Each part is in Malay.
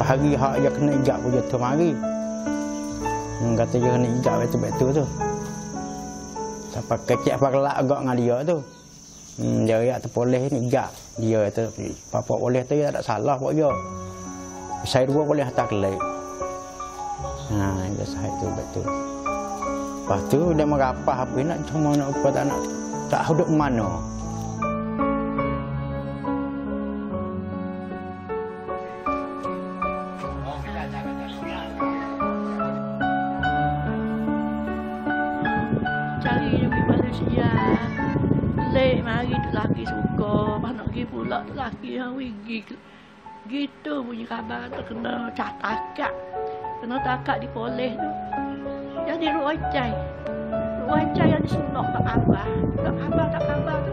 Hari hak dia kena ijak pun tu mari. Hmm, kata dia kena ijak betul-betul tu. Sampai kecek apa kelak agak dengan dia tu. Hmm, dia riak terpoleh ni ijak. Dia tu, papa boleh tu dia tak salah buat dia. Saya dua boleh hantar kelak. Ha, dia sahih tu betul. Lepas tu dia merapah apa nak cuma nak apa tak nak tak hidup mana. Cari duit manusia. Lek mari tu laki suka. Pas nak pergi pula tu laki yang wigi. Gitu bunyi khabar tu kena catakak kena takak di polis tu. Jadi ruai cai ruai cai yang disunok ke abah. Ke abah tak abah tu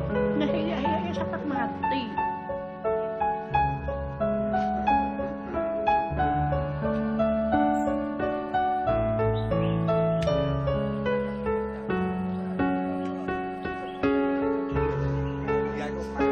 Dios.